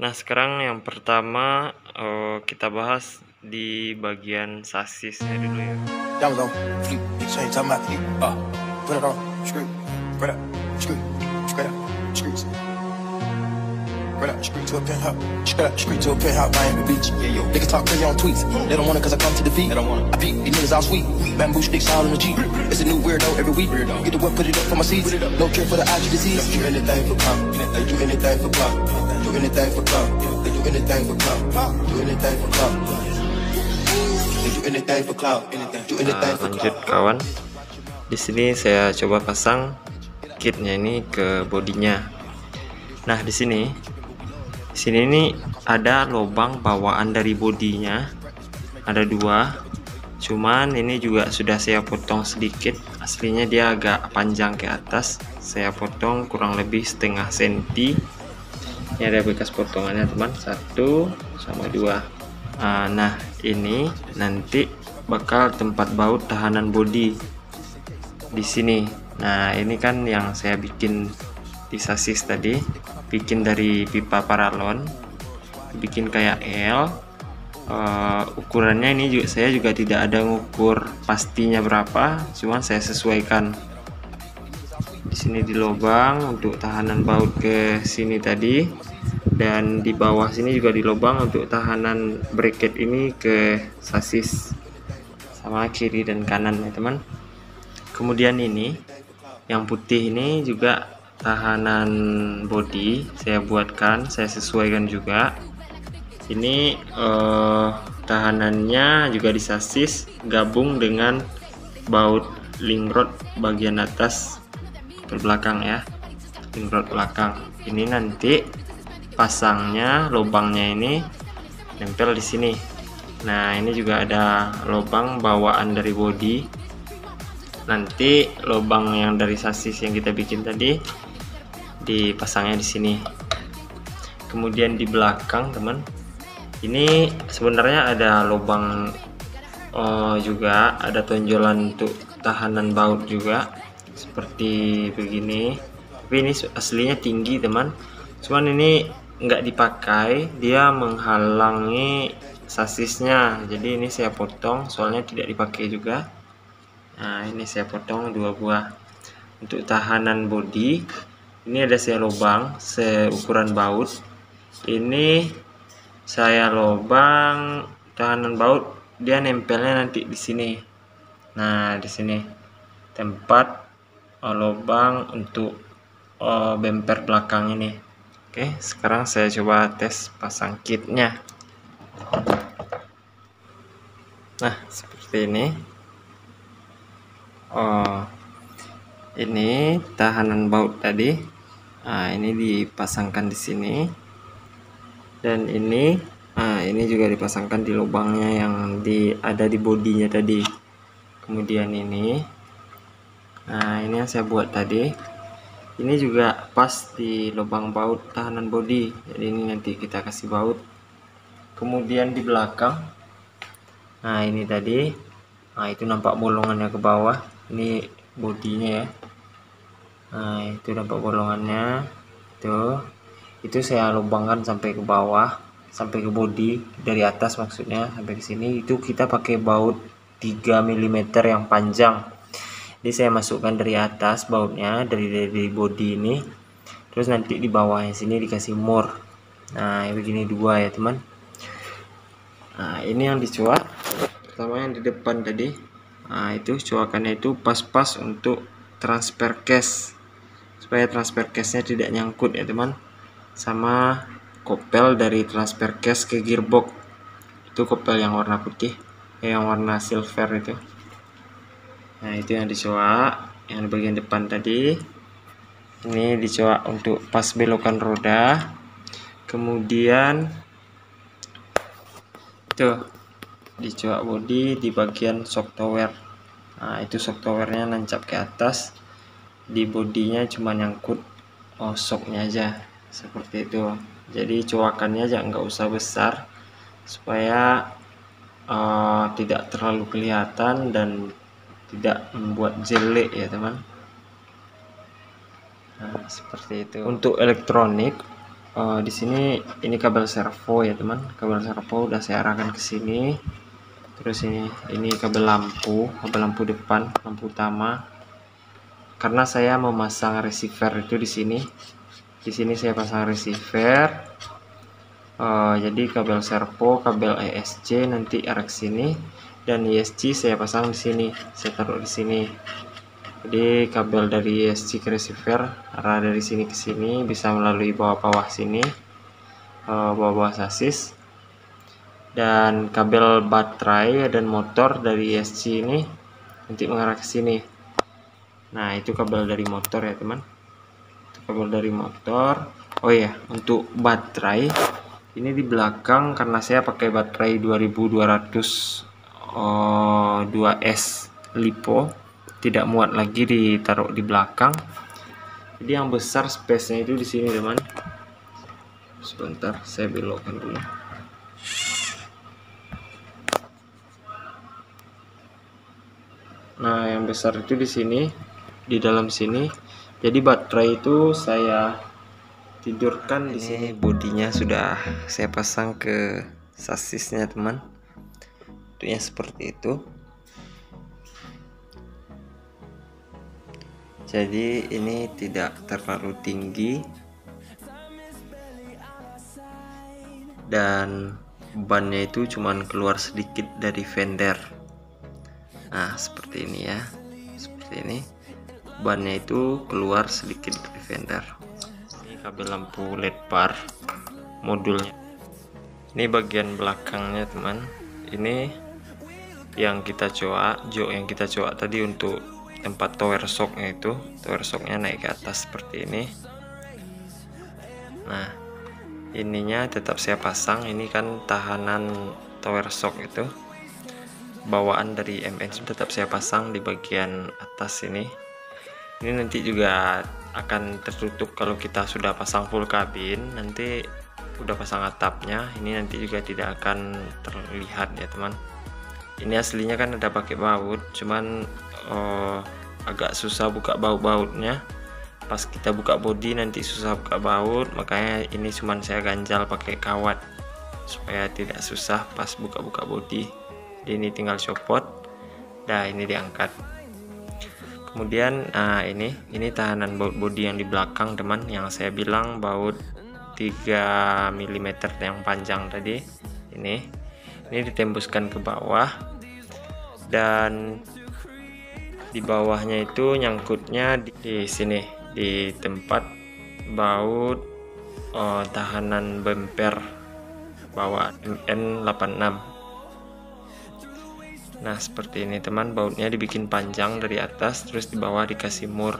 Nah, sekarang yang pertama eh, kita bahas di bagian sasisnya dulu ya. Diamonds on fleek, chain talking about fleek. Uh, put it on, screw, spread out, screw, spread out, screws. Spread out, screw to a penthouse, spread out, screw to a penthouse, Miami Beach. Yeah, yo, niggas talk crazy on tweets. They don't want it cause I come to defeat. They don't want it. I beat these niggas all sweet. Bamboo sticks all in the Jeep. It's a new weirdo every week. Get the work, put it up for my seats. No care for the IG disease. Do anything for pop. They do anything for pop. Do anything for pop. They do anything for pop. Do anything for. They do anything for clout. Do anything for lanjut clout. kawan. Di sini saya coba pasang kitnya ini ke bodinya. Nah, di sini di sini ini ada lubang bawaan dari bodinya. Ada dua. Cuman ini juga sudah saya potong sedikit. Aslinya dia agak panjang ke atas. Saya potong kurang lebih setengah senti. Ini ada bekas potongannya teman. Satu sama dua. Ah, Nah, ini nanti bakal tempat baut tahanan bodi di sini. Nah, ini kan yang saya bikin di sasis tadi, bikin dari pipa paralon, bikin kayak L. Eh, ukurannya ini juga saya juga tidak ada ngukur pastinya berapa, cuman saya sesuaikan. Di sini di lubang untuk tahanan baut ke sini tadi. Dan di bawah sini juga di lubang untuk tahanan bracket ini ke sasis sama kiri dan kanan ya teman. Kemudian ini yang putih ini juga tahanan body saya buatkan saya sesuaikan juga. Ini eh, tahanannya juga di sasis gabung dengan baut link rod bagian atas ke belakang ya. Link rod belakang. Ini nanti pasangnya lubangnya ini nempel di sini. Nah ini juga ada lubang bawaan dari body nanti lubang yang dari sasis yang kita bikin tadi dipasangnya di sini. Kemudian di belakang teman ini sebenarnya ada lubang eh, juga ada tonjolan untuk tahanan baut juga seperti begini. Tapi ini aslinya tinggi teman. Cuman ini nggak dipakai. Dia menghalangi sasisnya. Jadi ini saya potong soalnya tidak dipakai juga. Nah ini saya potong dua buah. Untuk tahanan body ini ada saya lubang seukuran baut. Ini saya lubang tahanan baut. Dia nempelnya nanti di sini. Nah di sini. Tempat eh, lubang untuk eh, bemper belakang ini. Oke sekarang saya coba tes pasang kitnya. Nah seperti ini. Oh ini tahanan baut tadi. Nah ini dipasangkan di sini. Dan ini nah ini juga dipasangkan di lubangnya yang di ada di bodinya tadi. Kemudian ini nah ini yang saya buat tadi. Ini juga pas di lubang baut tahanan bodi. Jadi ini nanti kita kasih baut. Kemudian di belakang. Nah ini tadi. Nah itu nampak bolongannya ke bawah. Ini bodinya ya. Nah itu nampak bolongannya. Tuh itu saya lubangkan sampai ke bawah. Sampai ke bodi. Dari atas maksudnya sampai ke sini. Itu kita pakai baut 3 mm yang panjang jadi saya masukkan dari atas bautnya dari dari bodi ini. Terus nanti di bawahnya sini dikasih mur nah begini dua ya teman. Nah ini yang dicuak pertama yang di depan tadi. Nah itu cuakannya itu pas-pas untuk transfer case supaya transfer case nya tidak nyangkut ya teman. Sama kopel dari transfer case ke gearbox. Itu kopel yang warna putih eh, yang warna silver itu nah itu yang dicoak yang di bagian depan tadi. Ini dicoak untuk pas belokan roda. Kemudian tuh dicoak body di bagian shock tower. Nah itu shock towernya nancap ke atas. Di bodinya cuma nyangkut oh shocknya aja. Seperti itu. Jadi coakannya aja nggak usah besar supaya eh, tidak terlalu kelihatan dan tidak membuat jelek ya teman. Nah seperti itu. Untuk elektronik uh, di sini ini kabel servo ya teman. Kabel servo udah saya arahkan ke sini. Terus ini ini kabel lampu kabel lampu depan lampu utama. Karena saya memasang receiver itu di sini. Di sini saya pasang receiver. Uh, jadi kabel servo kabel ESC nanti arah sini dan ESC saya pasang di sini. Saya taruh di sini. Jadi kabel dari ESC ke receiver arah dari sini ke sini bisa melalui bawah-bawah sini uh, bawah-bawah sasis. Dan kabel baterai dan motor dari ESC ini nanti mengarah ke sini. Nah itu kabel dari motor ya teman. Itu kabel dari motor. Oh ya untuk baterai. Ini di belakang karena saya pakai baterai 2200 oh, 2S lipo tidak muat lagi ditaruh di belakang. Jadi yang besar space nya itu di sini teman. Sebentar saya belokkan dulu. Nah yang besar itu di sini di dalam sini. Jadi baterai itu saya tidurkan di sini. bodinya sudah saya pasang ke sasisnya teman tentunya seperti itu. Jadi ini tidak terlalu tinggi. Dan bannya itu cuman keluar sedikit dari fender. Nah seperti ini ya. Seperti ini. Bannya itu keluar sedikit dari fender. Ini kabel lampu led bar modulnya. Ini bagian belakangnya teman. Ini yang kita coba jok yang kita coba tadi untuk tempat tower shocknya itu tower shocknya naik ke atas seperti ini. Nah ininya tetap saya pasang ini kan tahanan tower shock itu. Bawaan dari MN tetap saya pasang di bagian atas ini. Ini nanti juga akan tertutup kalau kita sudah pasang full kabin nanti udah pasang atapnya ini nanti juga tidak akan terlihat ya teman ini aslinya kan ada pakai baut cuman oh, agak susah buka baut-bautnya. Pas kita buka bodi nanti susah buka baut makanya ini cuman saya ganjal pakai kawat. Supaya tidak susah pas buka-buka bodi. Jadi ini tinggal copot nah ini diangkat. Kemudian nah ini ini tahanan baut bodi yang di belakang teman yang saya bilang baut 3 mm yang panjang tadi. Ini ini ditembuskan ke bawah. Dan di bawahnya itu nyangkutnya di, di sini di tempat baut oh, tahanan bumper bawah MN86 nah seperti ini teman. Bautnya dibikin panjang dari atas terus di bawah dikasih mur.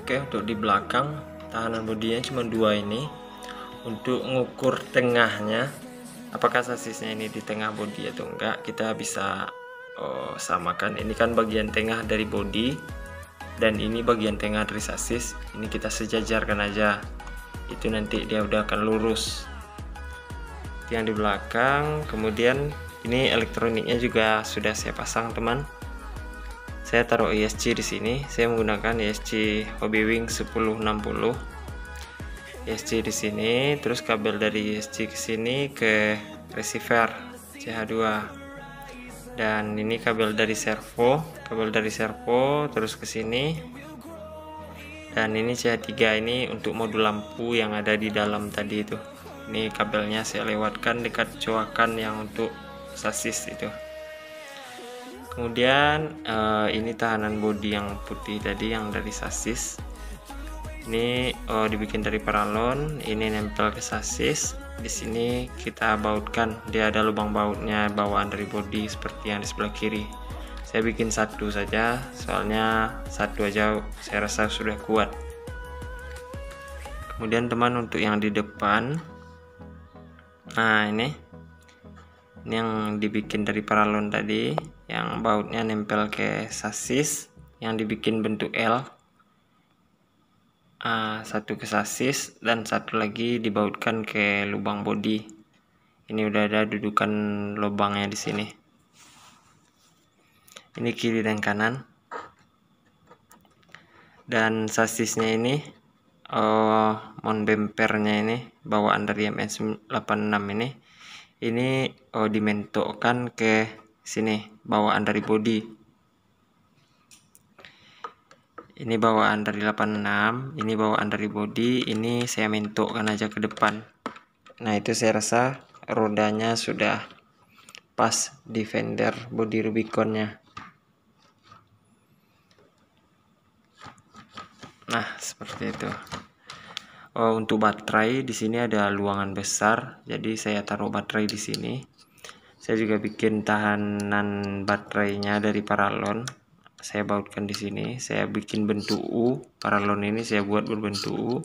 Oke untuk di belakang tahanan bodinya cuma dua ini. Untuk ngukur tengahnya apakah sasisnya ini di tengah bodi atau enggak? Kita bisa oh, samakan. Ini kan bagian tengah dari bodi dan ini bagian tengah dari sasis. Ini kita sejajarkan aja. Itu nanti dia udah akan lurus. Yang di belakang kemudian ini elektroniknya juga sudah saya pasang teman. Saya taruh ESC di sini. Saya menggunakan ESC Hobbywing 1060 ESC di sini terus kabel dari ESC ke sini ke receiver CH2 dan ini kabel dari servo kabel dari servo terus ke sini. Dan ini CH3 ini untuk modul lampu yang ada di dalam tadi itu. Ini kabelnya saya lewatkan dekat coakan yang untuk sasis itu. Kemudian uh, ini tahanan bodi yang putih tadi yang dari sasis ini uh, dibikin dari paralon ini nempel ke sasis. Di sini kita bautkan dia ada lubang bautnya bawaan dari bodi seperti yang di sebelah kiri. Saya bikin satu saja soalnya satu aja saya rasa sudah kuat. Kemudian teman untuk yang di depan nah ini. Ini yang dibikin dari paralon tadi yang bautnya nempel ke sasis yang dibikin bentuk L uh, satu ke sasis dan satu lagi dibautkan ke lubang bodi. Ini udah ada dudukan lubangnya di sini. Ini kiri dan kanan. Dan sasisnya ini uh, mon bempernya ini bawaan dari MN86 ini. Ini uh, dimentokkan ke sini bawaan dari body ini bawaan dari 86 ini bawaan dari body ini saya mentokkan aja ke depan. Nah itu saya rasa rodanya sudah pas di fender body Rubiconnya. Nah seperti itu. Oh, untuk baterai di sini ada luangan besar jadi saya taruh baterai di sini. Saya juga bikin tahanan baterainya dari paralon saya bautkan di sini saya bikin bentuk U paralon ini saya buat berbentuk U.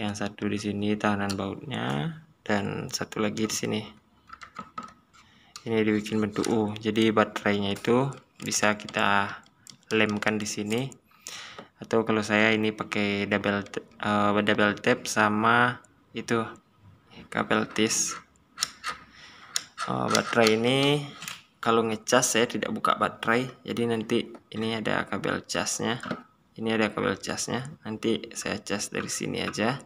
Yang satu di sini tahanan bautnya dan satu lagi di sini. Ini dibikin bentuk U jadi baterainya itu bisa kita lemkan di sini. Atau kalau saya ini pakai double uh, double tape sama itu kabel tis. Uh, baterai ini kalau ngecas saya tidak buka baterai jadi nanti ini ada kabel casnya. Ini ada kabel casnya nanti saya cas dari sini aja.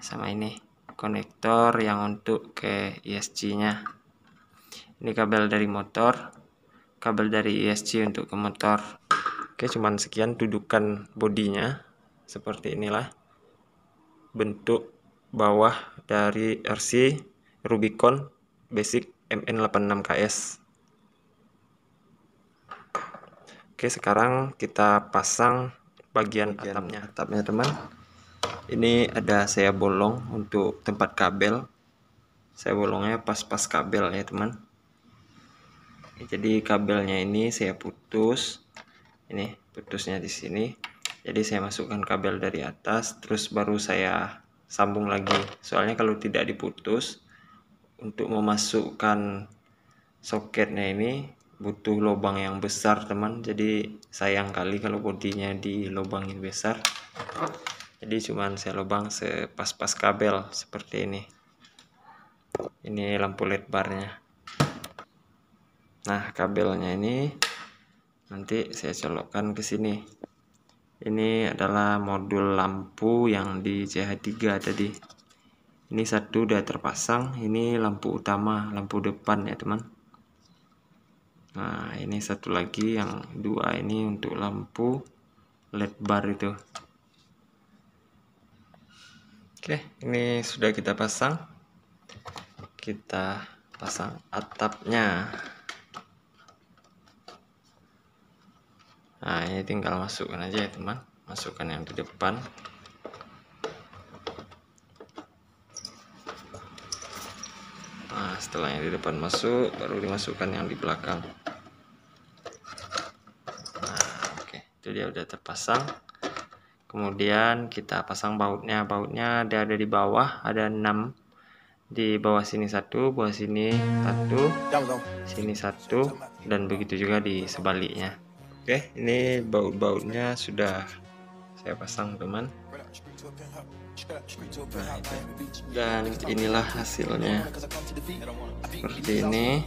Sama ini konektor yang untuk ke ESC nya ini kabel dari motor kabel dari ESC untuk ke motor. Oke cuman sekian dudukan bodinya seperti inilah bentuk bawah dari RC Rubicon Basic MN86KS Oke sekarang kita pasang bagian, bagian atapnya. atapnya teman. Ini ada saya bolong untuk tempat kabel. Saya bolongnya pas-pas kabel ya teman. Jadi kabelnya ini saya putus. Ini putusnya di sini. Jadi saya masukkan kabel dari atas terus baru saya sambung lagi. Soalnya kalau tidak diputus untuk memasukkan soketnya ini butuh lubang yang besar teman. Jadi sayang kali kalau bodinya dilubangin besar. Jadi cuman saya lubang sepas-pas kabel seperti ini. Ini lampu led barnya. Nah kabelnya ini nanti saya colokkan ke sini. Ini adalah modul lampu yang di CH3 tadi. Ini satu udah terpasang ini lampu utama lampu depan ya teman nah ini satu lagi yang dua ini untuk lampu led bar itu. Oke ini sudah kita pasang. Kita pasang atapnya. Nah ini tinggal masukkan aja ya teman. Masukkan yang di depan nah setelah yang di depan masuk baru dimasukkan yang di belakang. Nah oke. Itu dia udah terpasang. Kemudian kita pasang bautnya. Bautnya ada ada di bawah ada 6 di bawah sini satu bawah sini satu sini satu dan begitu juga di sebaliknya. Oke, ini baut-bautnya sudah saya pasang teman. Dan inilah hasilnya. Seperti ini.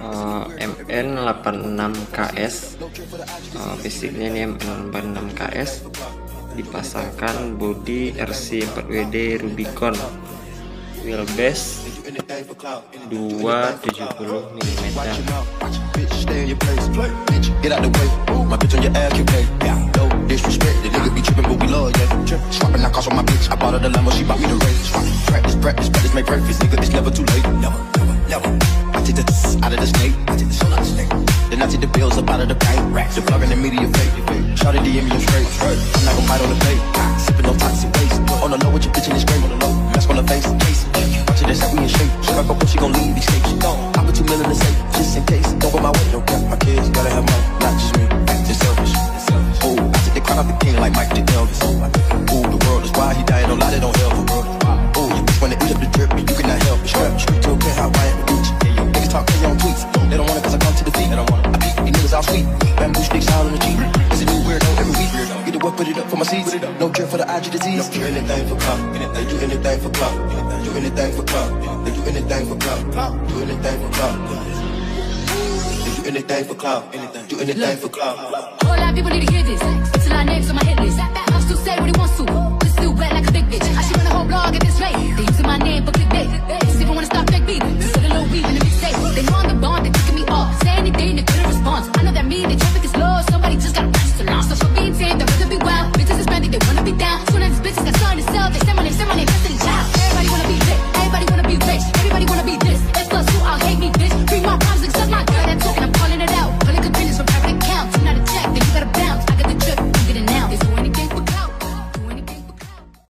Uh, MN86KS uh, basicnya ini MN86KS dipasangkan body RC4WD Rubicon. Wheelbase 270 mm The on disrespect, the nigga be tripping, but we love, yeah. Swapping that cost on my bitch. I bought her the Lambo, she bought me the race. Practice, practice, practice, make breakfast, nigga. It's never too late. Never, never, never. I take the out of the snake. I take the soul out of the snake. Then I take the bills up out of the bank. The plug in the media fake. Shot it DM me, I'm straight. I'm not gonna bite on the plate. Sipping no toxic waste. On the low with your bitch in this straight. Mask on the face. Watch it, that's how we in shape. She got go, put she gon' leave these states. I put two mil in the safe, just in case. Don't go my way. Don't care. My kids gotta have money not just me. It's selfish. Ooh, I took the crown the king like Mike Elvis. Ooh, the world is wild, he died, don't they don't help him. Ooh, your bitch wanna eat up the drip, you cannot help it. To a with Gucci. Niggas talk on tweets, they don't want it cause I come to the feet. I beat these niggas all sweet, bamboo sticks all in the Jeep. It's a new weirdo every week. Get it up, put it up for my. No for the IG disease. Do anything for. They do anything for. Do anything for. They do anything for. Do anything for anything for clout. Do anything for clout. Whole lot of people need to hear this say what he wants to. But still wet like a big bitch. I should run a whole blog at this rate.